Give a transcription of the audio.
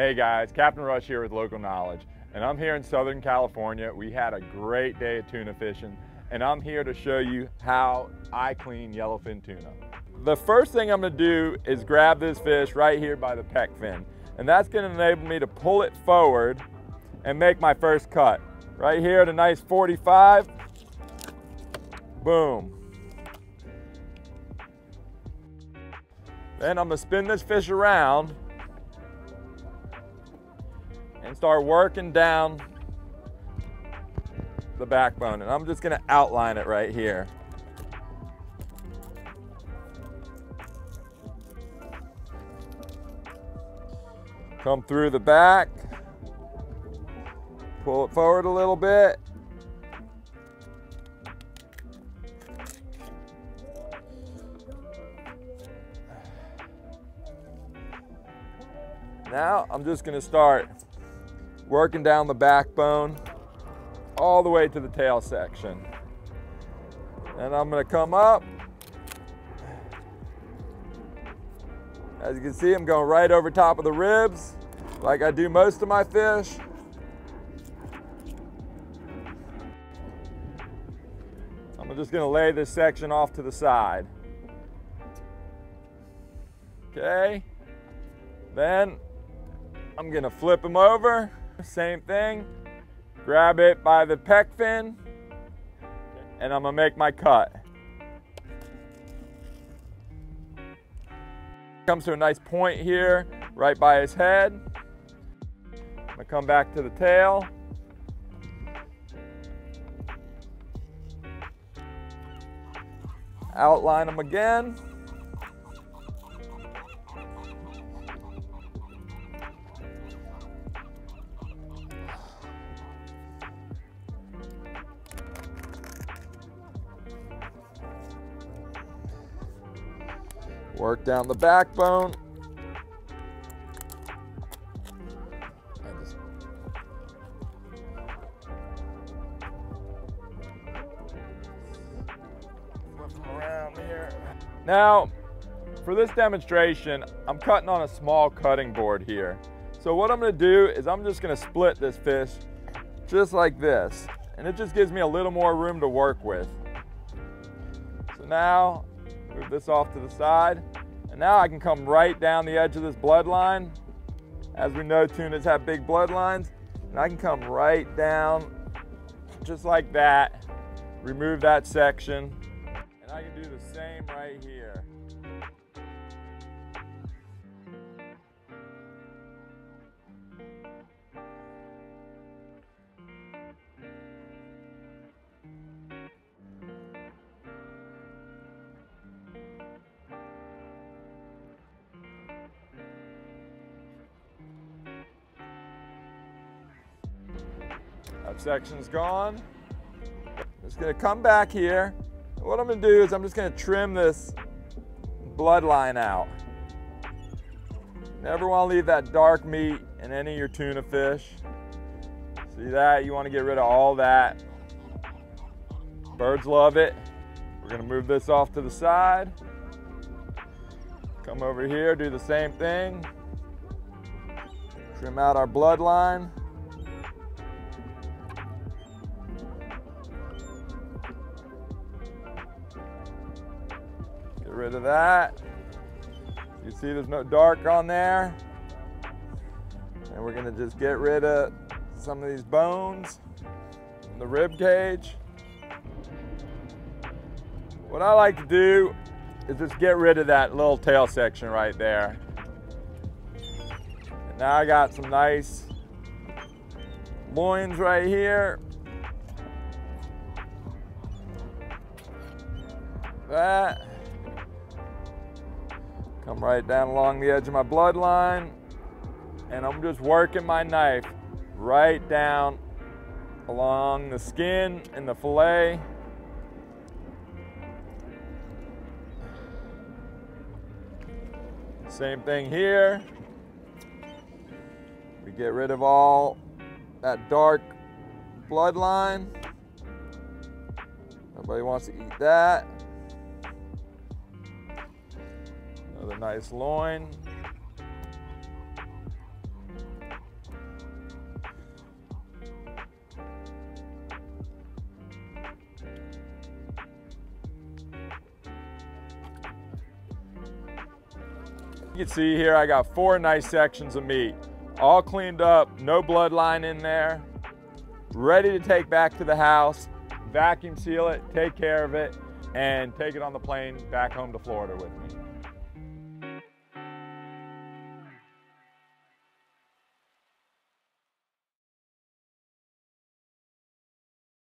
Hey guys, Captain Rush here with Local Knowledge, and I'm here in Southern California. We had a great day of tuna fishing, and I'm here to show you how I clean yellowfin tuna. The first thing I'm gonna do is grab this fish right here by the pec fin, and that's gonna enable me to pull it forward and make my first cut. Right here at a nice 45, boom. Then I'm gonna spin this fish around and start working down the backbone. And I'm just gonna outline it right here. Come through the back, pull it forward a little bit. Now I'm just gonna start working down the backbone all the way to the tail section. And I'm gonna come up. As you can see, I'm going right over top of the ribs, like I do most of my fish. I'm just gonna lay this section off to the side. Okay, then I'm gonna flip him over same thing. Grab it by the pec fin and I'm gonna make my cut. Comes to a nice point here, right by his head. I'm gonna come back to the tail. Outline him again. Work down the backbone. Now, for this demonstration, I'm cutting on a small cutting board here. So what I'm gonna do is I'm just gonna split this fish just like this. And it just gives me a little more room to work with. So now Move this off to the side. And now I can come right down the edge of this bloodline. As we know, tunas have big bloodlines. And I can come right down just like that, remove that section. And I can do the same right here. That section's gone. Just gonna come back here. What I'm gonna do is I'm just gonna trim this bloodline out. Never wanna leave that dark meat in any of your tuna fish. See that? You wanna get rid of all that. Birds love it. We're gonna move this off to the side. Come over here, do the same thing. Trim out our bloodline. Rid of that. You see there's no dark on there. And we're gonna just get rid of some of these bones the rib cage. What I like to do is just get rid of that little tail section right there. And now I got some nice loins right here. That. Come right down along the edge of my bloodline. And I'm just working my knife right down along the skin and the fillet. Same thing here. We get rid of all that dark bloodline. Nobody wants to eat that. Another nice loin. You can see here I got four nice sections of meat. All cleaned up, no bloodline in there. Ready to take back to the house, vacuum seal it, take care of it, and take it on the plane back home to Florida with me.